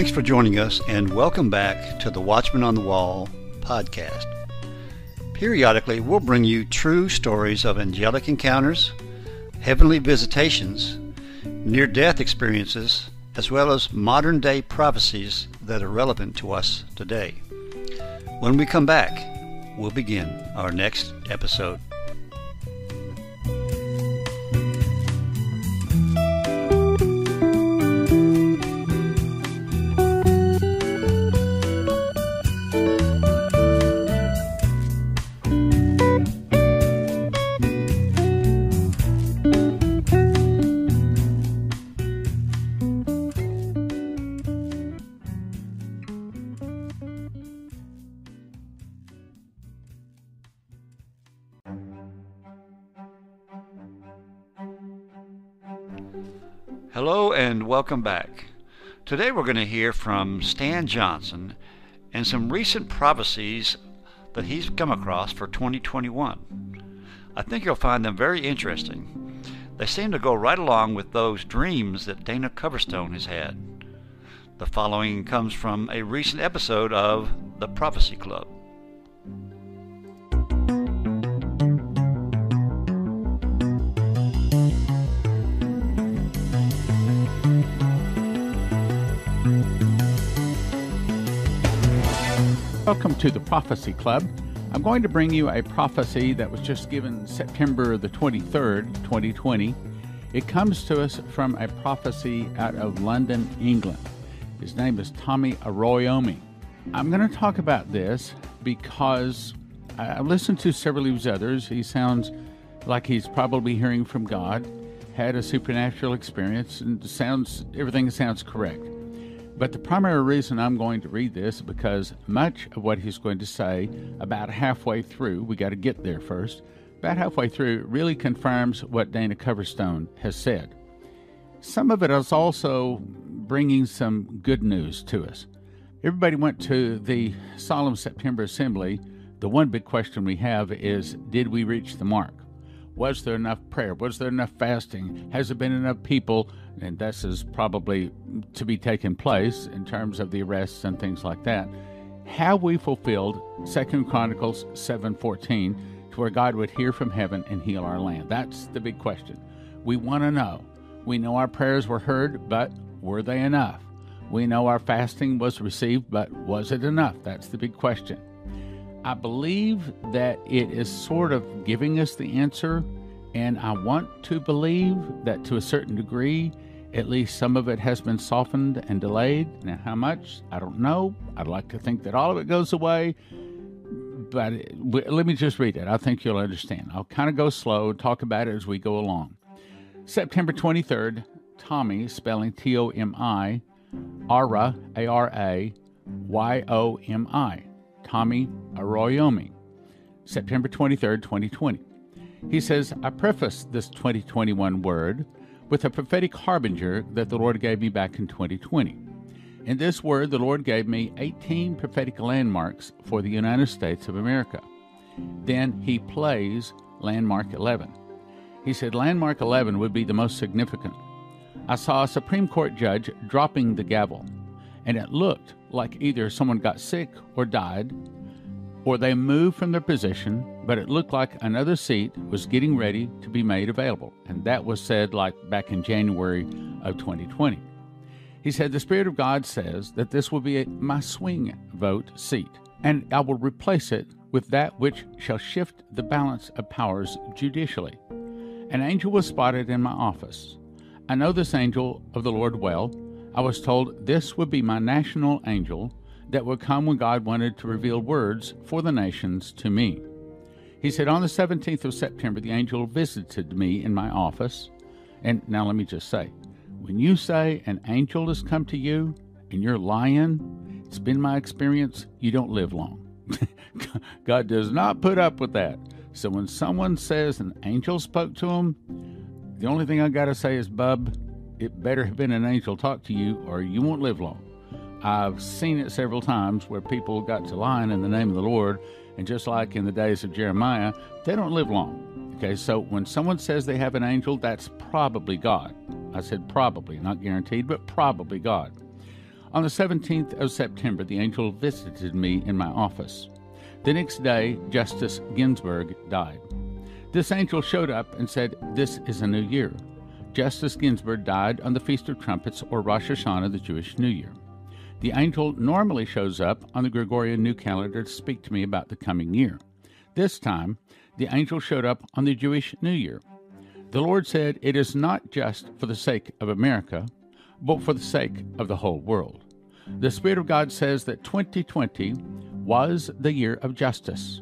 Thanks for joining us and welcome back to the Watchman on the Wall podcast. Periodically, we'll bring you true stories of angelic encounters, heavenly visitations, near death experiences, as well as modern day prophecies that are relevant to us today. When we come back, we'll begin our next episode. Welcome back. Today we're going to hear from Stan Johnson and some recent prophecies that he's come across for 2021. I think you'll find them very interesting. They seem to go right along with those dreams that Dana Coverstone has had. The following comes from a recent episode of The Prophecy Club. Welcome to the Prophecy Club. I'm going to bring you a prophecy that was just given September the 23rd, 2020. It comes to us from a prophecy out of London, England. His name is Tomi Arayomi. I'm going to talk about this because I've listened to several of his others. He sounds like he's probably hearing from God, had a supernatural experience, and sounds everything sounds correct. But the primary reason I'm going to read this is because much of what he's going to say about halfway through, we got to get there first, about halfway through really confirms what Dana Coverstone has said. Some of it is also bringing some good news to us. Everybody went to the Solemn September Assembly. The one big question we have is Did we reach the mark? Was there enough prayer? Was there enough fasting? Has there been enough people? And this is probably to be taken place in terms of the arrests and things like that. Have we fulfilled Second Chronicles 7:14 to where God would hear from heaven and heal our land? That's the big question. We want to know. We know our prayers were heard, but were they enough? We know our fasting was received, but was it enough? That's the big question. I believe that it is sort of giving us the answer, and I want to believe that to a certain degree, at least some of it has been softened and delayed. Now, how much? I don't know. I'd like to think that all of it goes away, but let me just read it. I think you'll understand. I'll kind of go slow, talk about it as we go along. September 23rd, Tomi, spelling T O M I, Ara, A R A, Y O M I. Tomi Arayomi, September 23, 2020. He says, I preface this 2021 word with a prophetic harbinger that the Lord gave me back in 2020. In this word, the Lord gave me 18 prophetic landmarks for the United States of America. Then he plays landmark 11. He said landmark 11 would be the most significant. I saw a Supreme Court judge dropping the gavel, and it looked like either someone got sick or died, or they moved from their position, but it looked like another seat was getting ready to be made available. And that was said like back in January of 2020. He said, The Spirit of God says that this will be a, my swing vote seat, and I will replace it with that which shall shift the balance of powers judicially. An angel was spotted in my office. I know this angel of the Lord well I was told this would be my national angel that would come when God wanted to reveal words for the nations to me. He said, On the 17th of September, the angel visited me in my office. And now let me just say, when you say an angel has come to you and you're lying, it's been my experience, you don't live long. God does not put up with that. So when someone says an angel spoke to him, the only thing I got to say is, Bub, it better have been an angel talk to you or you won't live long. I've seen it several times where people got to lying in the name of the Lord, and just like in the days of Jeremiah, they don't live long. Okay, so when someone says they have an angel, that's probably God. I said probably, not guaranteed, but probably God. On the 17th of September, the angel visited me in my office. The next day, Justice Ginsburg died. This angel showed up and said, This is a new year. Justice Ginsburg died on the Feast of Trumpets or Rosh Hashanah, the Jewish New Year. The angel normally shows up on the Gregorian New Calendar to speak to me about the coming year. This time, the angel showed up on the Jewish New Year. The Lord said, It is not just for the sake of America, but for the sake of the whole world. The Spirit of God says that 2020 was the year of justice.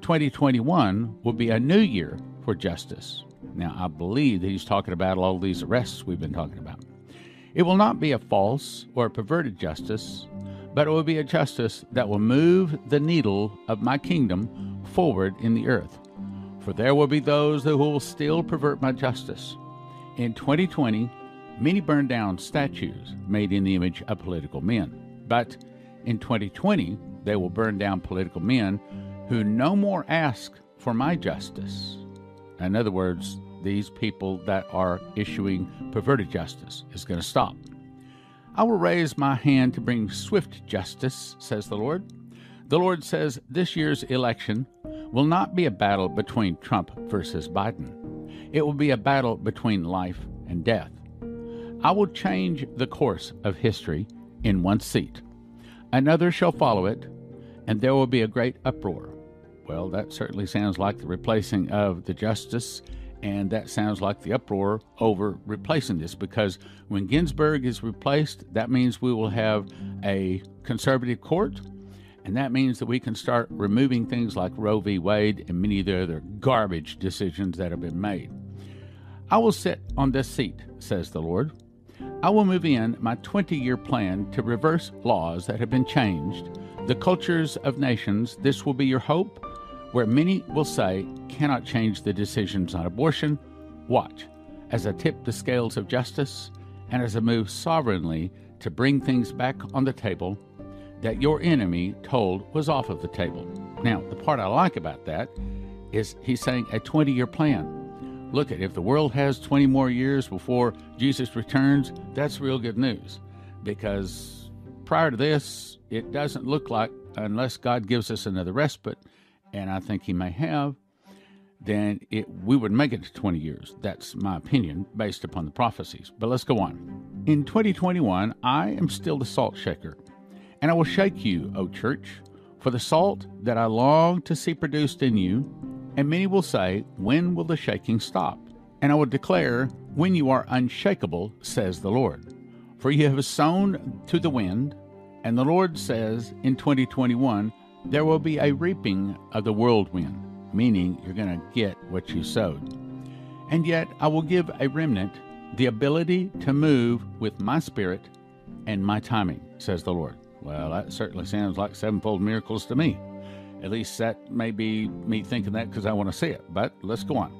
2021 will be a new year for justice. Now, I believe that he's talking about all these arrests we've been talking about. It will not be a false or a perverted justice, but it will be a justice that will move the needle of my kingdom forward in the earth. For there will be those who will still pervert my justice. In 2020, many burned down statues made in the image of political men. But in 2020, they will burn down political men who no more ask for my justice. In other words, these people that are issuing perverted justice is going to stop. I will raise my hand to bring swift justice, says the Lord. The Lord says this year's election will not be a battle between Trump versus Biden. It will be a battle between life and death. I will change the course of history in one seat. Another shall follow it, and there will be a great uproar. Well, that certainly sounds like the replacing of the justice, and that sounds like the uproar over replacing this because when Ginsburg is replaced, that means we will have a conservative court, and that means that we can start removing things like Roe v. Wade and many of the other garbage decisions that have been made. I will sit on this seat, says the Lord. I will move in my 20 year plan to reverse laws that have been changed, the cultures of nations. This will be your hope, where many will say, cannot change the decisions on abortion. Watch as I tip the scales of justice and as I move sovereignly to bring things back on the table that your enemy told was off of the table. Now, the part I like about that is he's saying a 20 year plan. Look at if the world has 20 more years before Jesus returns, that's real good news. Because prior to this, it doesn't look like, unless God gives us another respite, and I think He may have, then it, we would make it to 20 years. That's my opinion based upon the prophecies. But let's go on. In 2021, I am still the salt shaker, and I will shake you, O church, for the salt that I long to see produced in you and many will say, When will the shaking stop? And I will declare, When you are unshakable, says the Lord. For you have sown to the wind, and the Lord says in 2021, there will be a reaping of the whirlwind, meaning you're going to get what you sowed. And yet I will give a remnant the ability to move with my spirit and my timing, says the Lord. Well, that certainly sounds like sevenfold miracles to me. At least that may be me thinking that because I want to see it, but let's go on.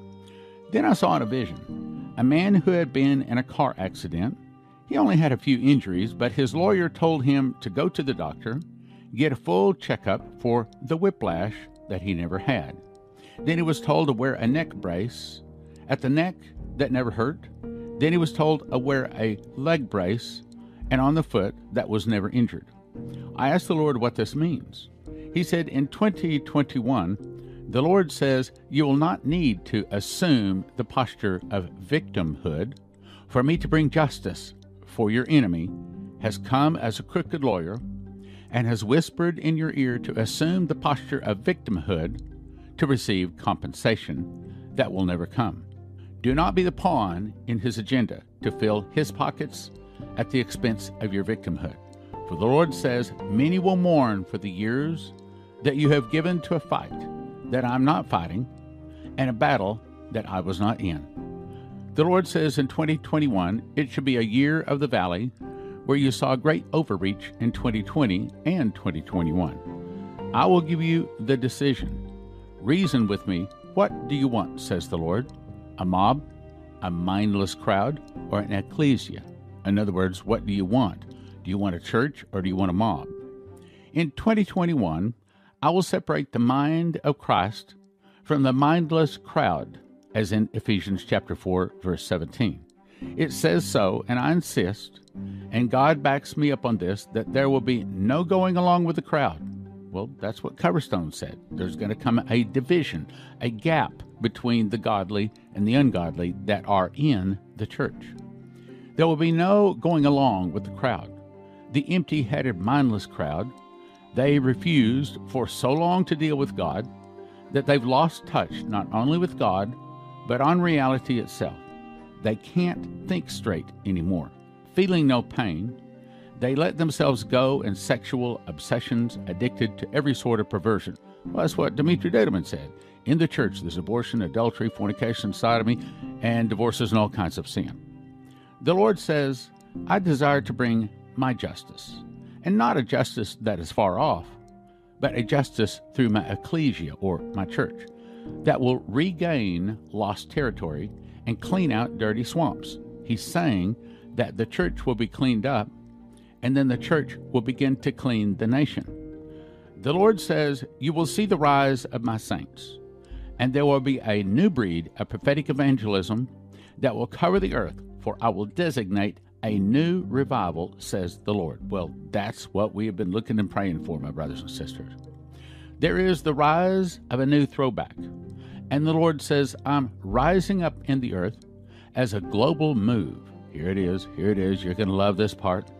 Then I saw in a vision a man who had been in a car accident. He only had a few injuries, but his lawyer told him to go to the doctor, get a full checkup for the whiplash that he never had. Then he was told to wear a neck brace at the neck that never hurt. Then he was told to wear a leg brace and on the foot that was never injured. I asked the Lord what this means. He said in 2021, the Lord says, You will not need to assume the posture of victimhood. For me to bring justice for your enemy has come as a crooked lawyer and has whispered in your ear to assume the posture of victimhood to receive compensation that will never come. Do not be the pawn in his agenda to fill his pockets at the expense of your victimhood. For the Lord says, Many will mourn for the years that you have given to a fight that I'm not fighting, and a battle that I was not in. The Lord says in 2021, it should be a year of the valley where you saw great overreach in 2020 and 2021. I will give you the decision. Reason with me. What do you want, says the Lord? A mob, a mindless crowd, or an ecclesia? In other words, what do you want? Do you want a church or do you want a mob? In 2021, I will separate the mind of Christ from the mindless crowd, as in Ephesians chapter 4, verse 17. It says so, and I insist, and God backs me up on this, that there will be no going along with the crowd. Well, that's what Coverstone said. There's going to come a division, a gap between the godly and the ungodly that are in the church. There will be no going along with the crowd. The empty headed, mindless crowd, they refused for so long to deal with God that they've lost touch not only with God, but on reality itself. They can't think straight anymore. Feeling no pain, they let themselves go in sexual obsessions, addicted to every sort of perversion. Well, that's what Dumitru Duduman said. In the church, there's abortion, adultery, fornication, sodomy, and divorces and all kinds of sin. The Lord says, I desire to bring my justice, and not a justice that is far off, but a justice through my ecclesia or my church that will regain lost territory and clean out dirty swamps. He's saying that the church will be cleaned up and then the church will begin to clean the nation. The Lord says, You will see the rise of my saints, and there will be a new breed of prophetic evangelism that will cover the earth, for I will designate a new revival, says the Lord. Well, that's what we have been looking and praying for, my brothers and sisters. There is the rise of a new throwback. And the Lord says, I'm rising up in the earth as a global move. Here it is, here it is. You're going to love this part.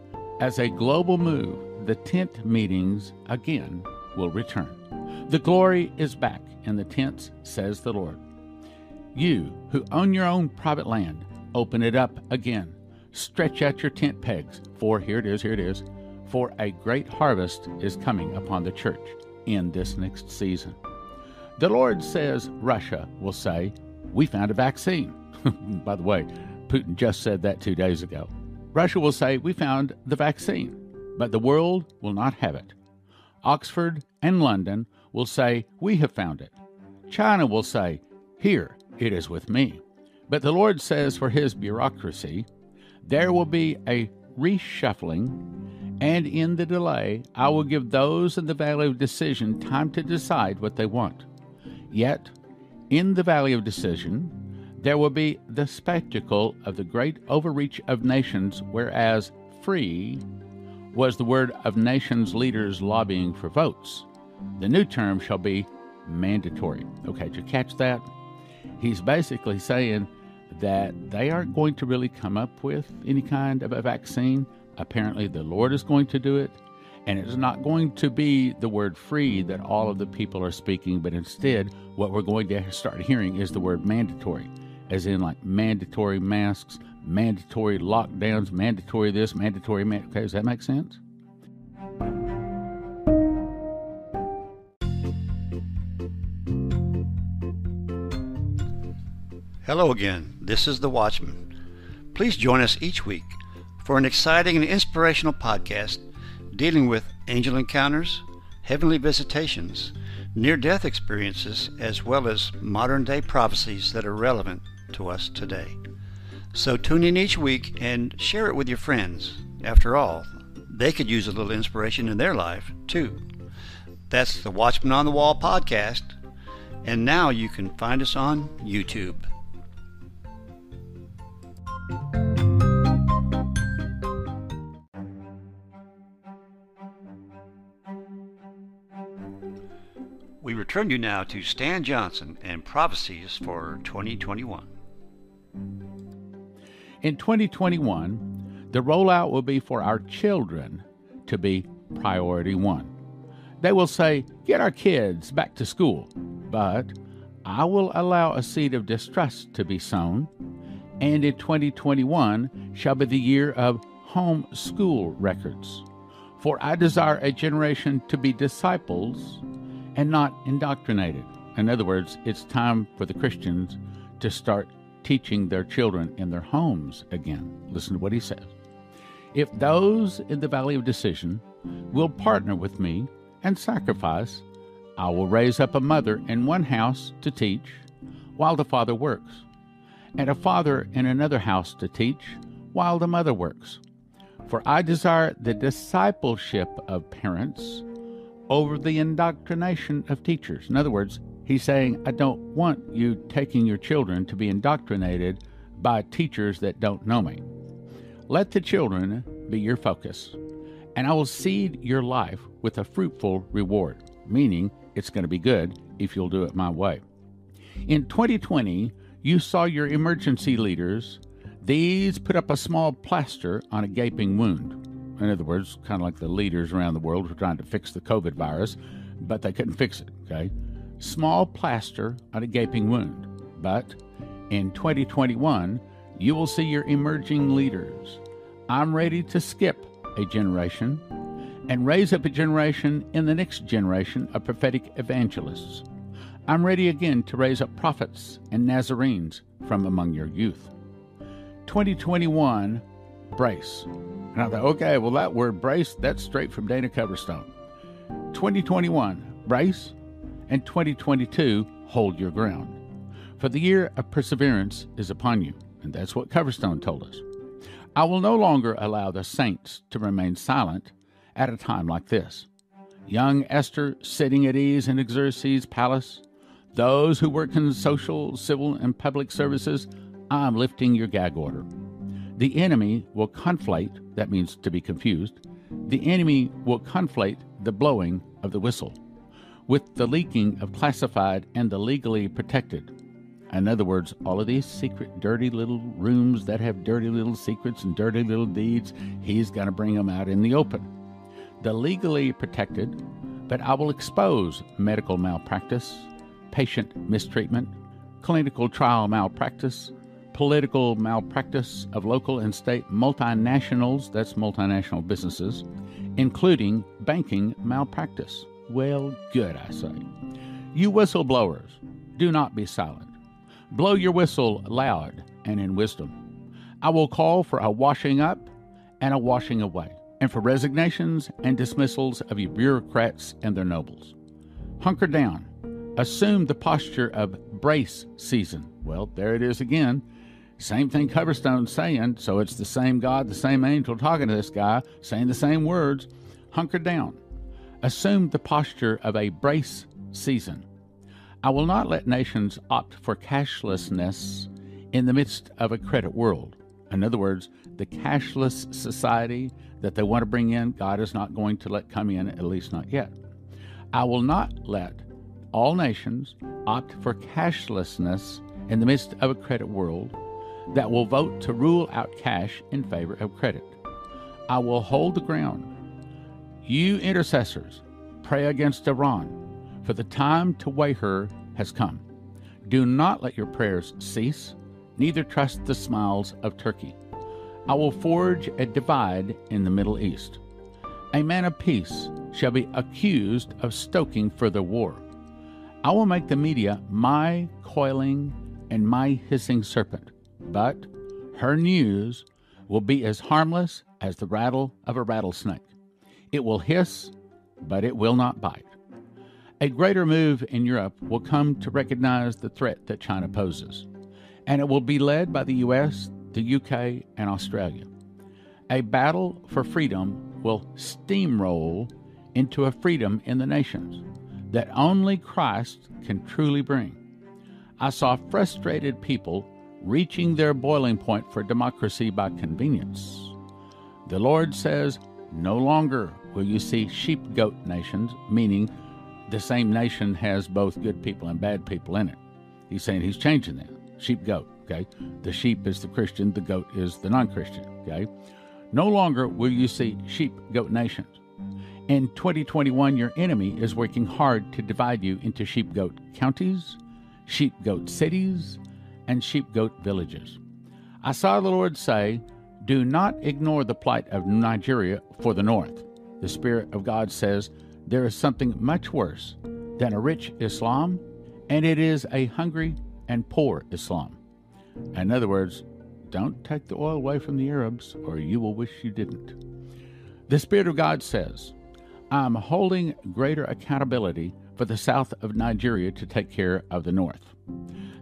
As a global move, the tent meetings again will return. The glory is back in the tents, says the Lord. You who own your own private land, open it up again. Stretch out your tent pegs, for here it is, here it is, for a great harvest is coming upon the church in this next season. The Lord says Russia will say, We found a vaccine. By the way, Putin just said that two days ago. Russia will say, We found the vaccine, but the world will not have it. Oxford and London will say, We have found it. China will say, Here, it is with me. But the Lord says for his bureaucracy, there will be a reshuffling, and in the delay, I will give those in the valley of decision time to decide what they want. Yet, in the valley of decision, there will be the spectacle of the great overreach of nations, whereas free was the word of nations' leaders lobbying for votes. The new term shall be mandatory. Okay, did you catch that? He's basically saying that they aren't going to really come up with any kind of a vaccine. Apparently, the Lord is going to do it. And it's not going to be the word free that all of the people are speaking, but instead, what we're going to start hearing is the word mandatory, as in like mandatory masks, mandatory lockdowns, mandatory this, mandatory. Man- okay, does that make sense? Hello again. This is The Watchman. Please join us each week for an exciting and inspirational podcast dealing with angel encounters, heavenly visitations, near death experiences, as well as modern day prophecies that are relevant to us today. So tune in each week and share it with your friends. After all, they could use a little inspiration in their life, too. That's the Watchman on the Wall podcast, and now you can find us on YouTube. We return you now to Stan Johnson and prophecies for 2021. In 2021, the rollout will be for our children to be priority one. They will say, Get our kids back to school. But I will allow a seed of distrust to be sown, and in 2021 shall be the year of home school records. For I desire a generation to be disciples and not indoctrinated. In other words, it's time for the Christians to start teaching their children in their homes again. Listen to what he says. If those in the valley of decision will partner with me and sacrifice, I will raise up a mother in one house to teach while the father works, and a father in another house to teach while the mother works. For I desire the discipleship of parents over the indoctrination of teachers. In other words, he's saying, I don't want you taking your children to be indoctrinated by teachers that don't know me. Let the children be your focus, and I will seed your life with a fruitful reward, meaning it's going to be good if you'll do it my way. In 2020, you saw your emergency leaders. These put up a small plaster on a gaping wound. In other words, kind of like the leaders around the world were trying to fix the COVID virus, but they couldn't fix it, okay? Small plaster on a gaping wound. But in 2021, you will see your emerging leaders. I'm ready to skip a generation and raise up a generation in the next generation of prophetic evangelists. I'm ready again to raise up prophets and Nazarenes from among your youth. 2021, brace. And I thought, okay, well, that word brace, that's straight from Dana Coverstone. 2021, brace. And 2022, hold your ground. For the year of perseverance is upon you. And that's what Coverstone told us. I will no longer allow the saints to remain silent at a time like this. Young Esther sitting at ease in Xerxes' palace, those who work in social, civil, and public services, I'm lifting your gag order. The enemy will conflate, that means to be confused, the enemy will conflate the blowing of the whistle with the leaking of classified and the legally protected. In other words, all of these secret, dirty little rooms that have dirty little secrets and dirty little deeds, he's going to bring them out in the open. The legally protected, but I will expose medical malpractice, patient mistreatment, clinical trial malpractice, political malpractice of local and state multinationals, that's multinational businesses, including banking malpractice. Well, good, I say. You whistleblowers, do not be silent. Blow your whistle loud and in wisdom. I will call for a washing up and a washing away, and for resignations and dismissals of you bureaucrats and their nobles. Hunker down. Assume the posture of brace season. Well, there it is again. Same thing Coverstone's saying, so it's the same God, the same angel talking to this guy, saying the same words. Hunker down. Assume the posture of a brace season. I will not let nations opt for cashlessness in the midst of a credit world. In other words, the cashless society that they want to bring in, God is not going to let come in, at least not yet. I will not let all nations opt for cashlessness in the midst of a credit world that will vote to rule out cash in favor of credit. I will hold the ground. You intercessors, pray against Iran for the time to weigh her has come. Do not let your prayers cease, neither trust the smiles of Turkey. I will forge a divide in the Middle East. A man of peace shall be accused of stoking further war. I will make the media my coiling and my hissing serpent, but her news will be as harmless as the rattle of a rattlesnake. It will hiss, but it will not bite. A greater move in Europe will come to recognize the threat that China poses, and it will be led by the US, the UK, and Australia. A battle for freedom will steamroll into a freedom in the nations that only Christ can truly bring. I saw frustrated people reaching their boiling point for democracy by convenience. The Lord says, No longer will you see sheep goat nations, meaning the same nation has both good people and bad people in it. He's saying he's changing that. Sheep, goat, okay? The sheep is the Christian, the goat is the non Christian, okay? No longer will you see sheep, goat nations. In 2021, your enemy is working hard to divide you into sheep goat counties, sheep goat cities, and sheep goat villages. I saw the Lord say, Do not ignore the plight of Nigeria for the north. The Spirit of God says, there is something much worse than a rich Islam, and it is a hungry and poor Islam. In other words, don't take the oil away from the Arabs, or you will wish you didn't. The Spirit of God says, I'm holding greater accountability for the south of Nigeria to take care of the north.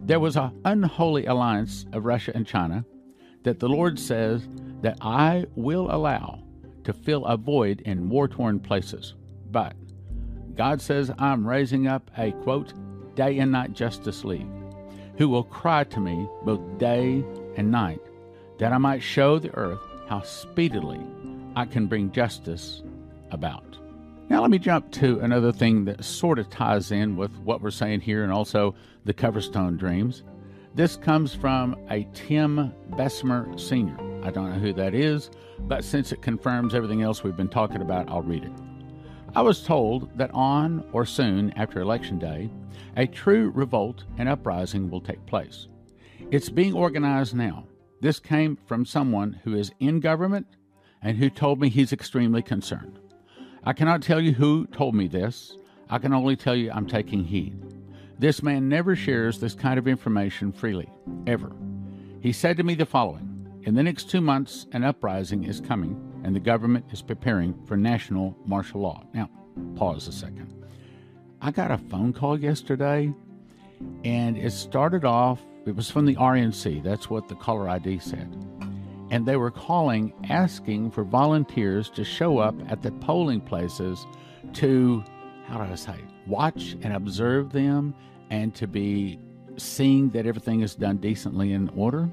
There was an unholy alliance of Russia and China that the Lord says that I will allow to fill a void in war torn places. But God says, I'm raising up a quote, day and night justice league, who will cry to me both day and night, that I might show the earth how speedily I can bring justice about. Now, let me jump to another thing that sort of ties in with what we're saying here and also the Coverstone Dreams. This comes from a Tim Bessemer Sr. I don't know who that is, but since it confirms everything else we've been talking about, I'll read it. I was told that on or soon after Election Day, a true revolt and uprising will take place. It's being organized now. This came from someone who is in government and who told me he's extremely concerned. I cannot tell you who told me this. I can only tell you I'm taking heed. This man never shares this kind of information freely, ever. He said to me the following In the next two months, an uprising is coming, and the government is preparing for national martial law. Now, pause a second. I got a phone call yesterday, and it started off, it was from the RNC. That's what the caller ID said. And they were calling asking for volunteers to show up at the polling places to, how do I say, watch and observe them and to be seeing that everything is done decently in order.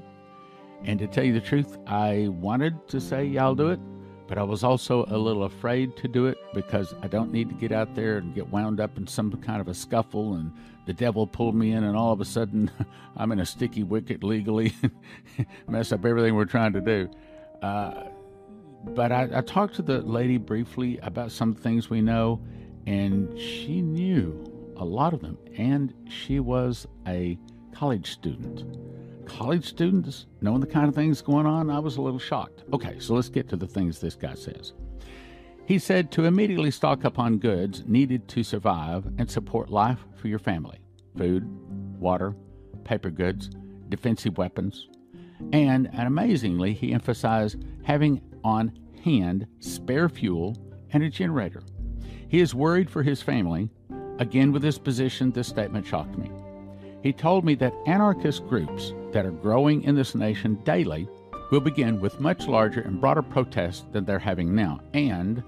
And to tell you the truth, I wanted to say, yeah, I'll do it, but I was also a little afraid to do it because I don't need to get out there and get wound up in some kind of a scuffle and the devil pulled me in and all of a sudden I'm in a sticky wicket legally, mess up everything we're trying to do. Uh, but I, I talked to the lady briefly about some things we know, and she knew a lot of them. And she was a college student. College students knowing the kind of things going on, I was a little shocked. Okay, so let's get to the things this guy says. He said to immediately stock up on goods needed to survive and support life for your family food, water, paper goods, defensive weapons, and, and amazingly, he emphasized having on hand spare fuel and a generator. He is worried for his family Again, with his position, this statement shocked me. He told me that anarchist groups that are growing in this nation daily will begin with much larger and broader protests than they're having now, and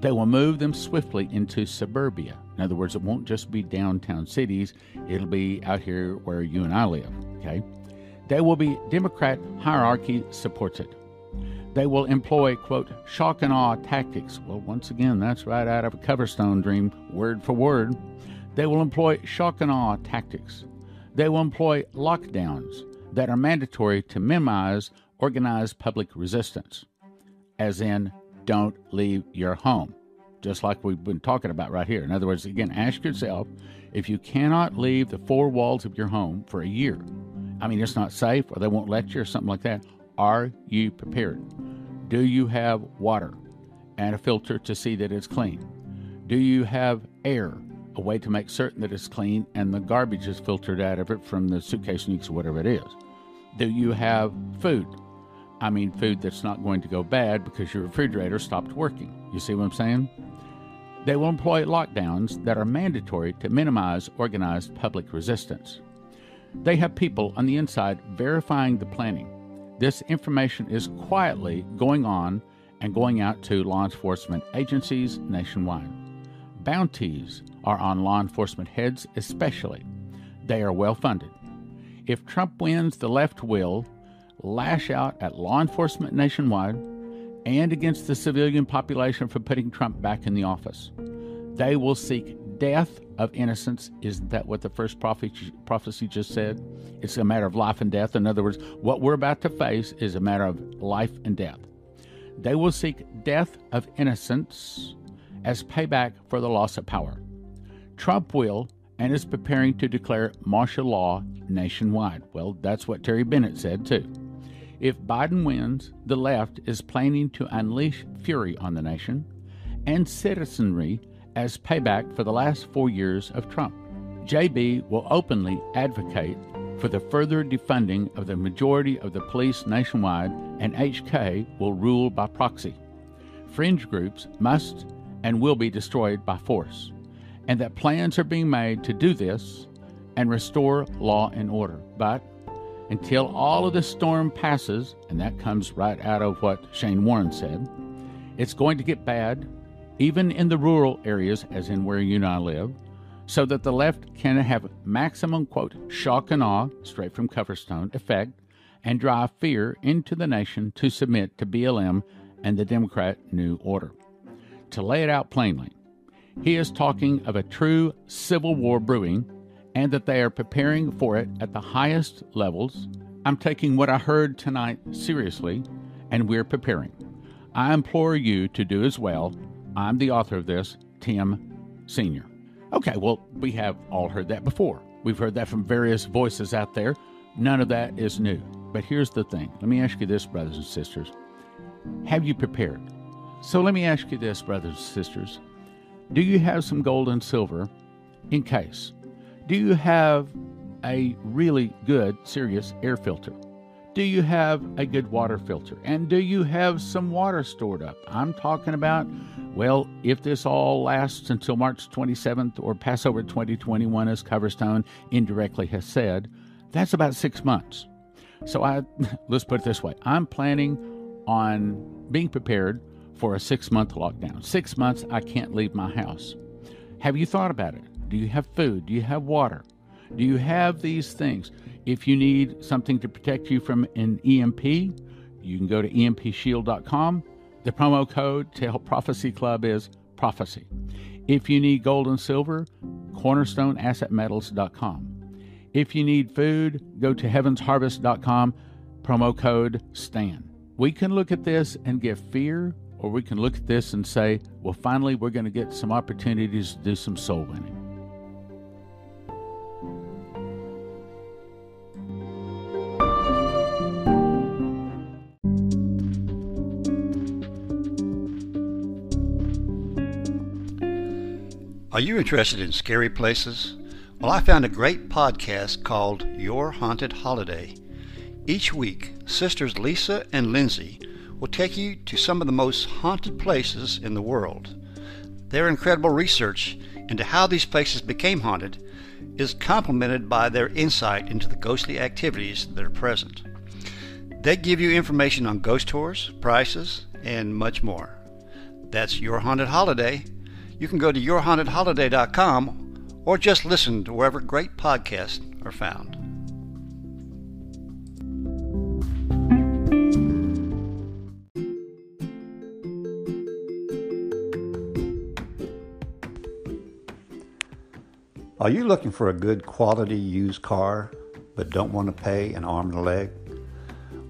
they will move them swiftly into suburbia. In other words, it won't just be downtown cities, it'll be out here where you and I live. Okay? They will be Democrat hierarchy supports it. They will employ, quote, shock and awe tactics. Well, once again, that's right out of a Coverstone dream, word for word. They will employ shock and awe tactics. They will employ lockdowns that are mandatory to minimize organized public resistance, as in, don't leave your home, just like we've been talking about right here. In other words, again, ask yourself if you cannot leave the four walls of your home for a year, I mean, it's not safe or they won't let you or something like that, are you prepared? Do you have water and a filter to see that it's clean? Do you have air, a way to make certain that it's clean and the garbage is filtered out of it from the suitcase nukes or whatever it is? Do you have food? I mean, food that's not going to go bad because your refrigerator stopped working. You see what I'm saying? They will employ lockdowns that are mandatory to minimize organized public resistance. They have people on the inside verifying the planning this information is quietly going on and going out to law enforcement agencies nationwide. Bounties are on law enforcement heads, especially. They are well funded. If Trump wins, the left will lash out at law enforcement nationwide and against the civilian population for putting Trump back in the office. They will seek death of innocence. Isn't that what the first prophecy just said? It's a matter of life and death. In other words, what we're about to face is a matter of life and death. They will seek death of innocence as payback for the loss of power. Trump will and is preparing to declare martial law nationwide. Well, that's what Terry Bennett said, too. If Biden wins, the left is planning to unleash fury on the nation and citizenry as payback for the last four years of Trump. JB will openly advocate for the further defunding of the majority of the police nationwide, and HK will rule by proxy. Fringe groups must and will be destroyed by force, and that plans are being made to do this and restore law and order. But until all of the storm passes, and that comes right out of what Shane Warren said, it's going to get bad even in the rural areas, as in where you and I live, so that the left can have maximum, quote, shock and awe, straight from Coverstone, effect, and drive fear into the nation to submit to BLM and the Democrat New Order. To lay it out plainly, he is talking of a true civil war brewing and that they are preparing for it at the highest levels. I'm taking what I heard tonight seriously, and we're preparing. I implore you to do as well. I'm the author of this, Tim Sr. Okay, well, we have all heard that before. We've heard that from various voices out there. None of that is new. But here's the thing let me ask you this, brothers and sisters. Have you prepared? So let me ask you this, brothers and sisters. Do you have some gold and silver in case? Do you have a really good, serious air filter? Do you have a good water filter? And do you have some water stored up? I'm talking about, well, if this all lasts until March 27th or Passover 2021, as Coverstone indirectly has said, that's about six months. So I let's put it this way: I'm planning on being prepared for a six-month lockdown. Six months, I can't leave my house. Have you thought about it? Do you have food? Do you have water? Do you have these things? If you need something to protect you from an EMP, you can go to empshield.com. The promo code to help Prophecy Club is prophecy. If you need gold and silver, cornerstoneassetmetals.com. If you need food, go to heavensharvest.com, promo code STAN. We can look at this and give fear, or we can look at this and say, well, finally, we're going to get some opportunities to do some soul winning. Are you interested in scary places? Well, I found a great podcast called Your Haunted Holiday. Each week, sisters Lisa and Lindsay will take you to some of the most haunted places in the world. Their incredible research into how these places became haunted is complemented by their insight into the ghostly activities that are present. They give you information on ghost tours, prices, and much more. That's Your Haunted Holiday. You can go to yourhauntedholiday.com or just listen to wherever great podcasts are found. Are you looking for a good quality used car but don't want to pay an arm and a leg?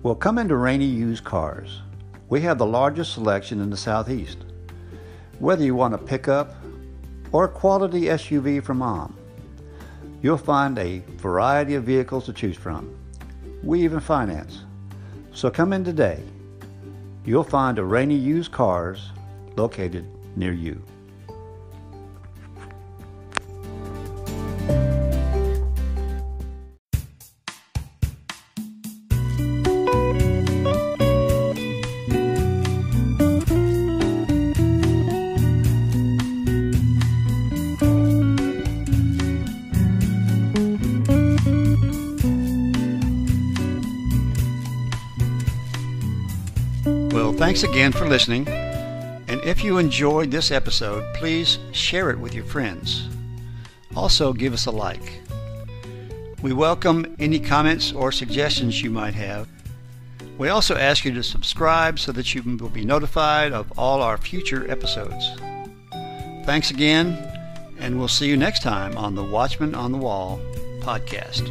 Well, come into Rainy Used Cars. We have the largest selection in the Southeast. Whether you want a pickup or a quality SUV from mom, you'll find a variety of vehicles to choose from. We even finance. So come in today. You'll find a Rainy Used Cars located near you. Thanks again for listening. And if you enjoyed this episode, please share it with your friends. Also, give us a like. We welcome any comments or suggestions you might have. We also ask you to subscribe so that you will be notified of all our future episodes. Thanks again, and we'll see you next time on the Watchman on the Wall podcast.